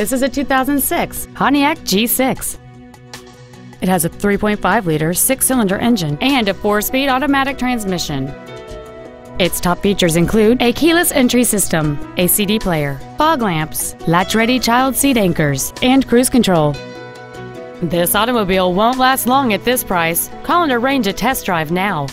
This is a 2006 Pontiac G6. It has a 3.5-liter six-cylinder engine and a four-speed automatic transmission. Its top features include a keyless entry system, a CD player, fog lamps, latch-ready child seat anchors, and cruise control. This automobile won't last long at this price. Call and arrange a test drive now.